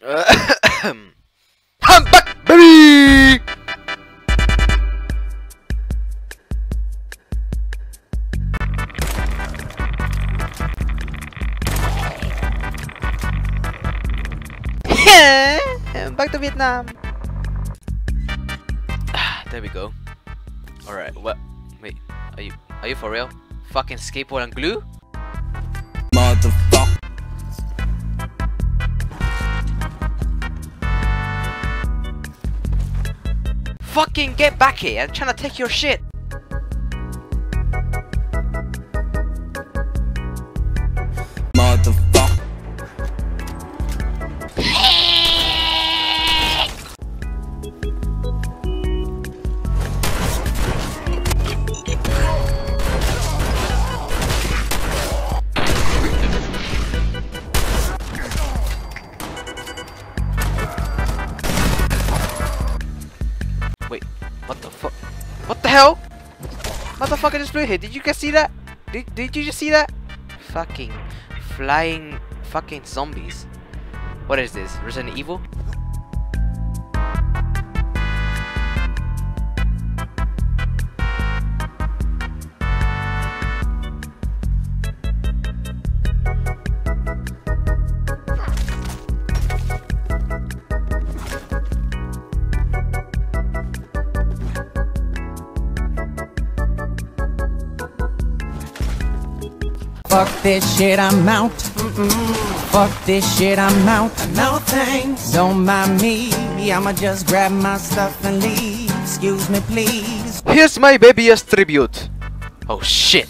I'm back, baby! I'm back to Vietnam. there we go. Alright, what? Wait, are you are you for real? Fucking skateboard and glue? Fucking get back here! I'm trying to take your shit! Wait, what the fuck? What the hell? Motherfucker just blew here. Did you guys see that? Did, did you just see that? Fucking flying fucking zombies. What is this? Resident Evil? Fuck this shit, I'm out. Fuck this shit, I'm out. No thanks. Don't mind me. I'ma just grab my stuff and leave. Excuse me, please. Here's my baby's tribute. Oh shit.